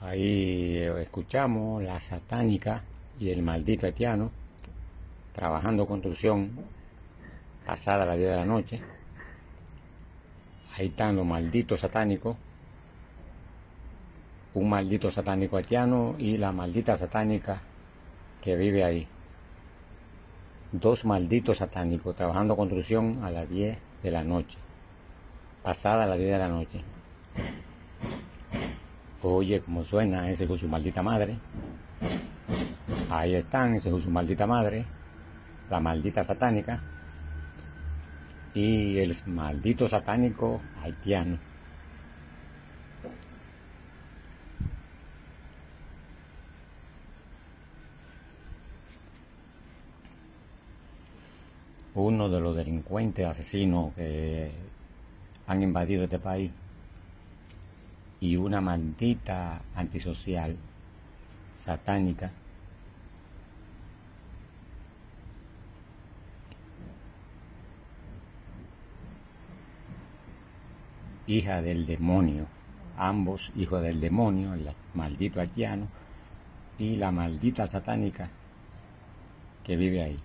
Ahí escuchamos la satánica y el maldito haitiano trabajando construcción pasada la 10 de la noche. Ahí están los malditos satánicos, un maldito satánico haitiano y la maldita satánica que vive ahí. Dos malditos satánicos trabajando construcción a las 10 de la noche, pasada la 10 de la noche. Oye, cómo suena ese con su maldita madre. Ahí están, ese con su maldita madre. La maldita satánica. Y el maldito satánico haitiano. Uno de los delincuentes asesinos que han invadido este país y una maldita antisocial satánica hija del demonio, ambos hijos del demonio, el maldito haitiano y la maldita satánica que vive ahí.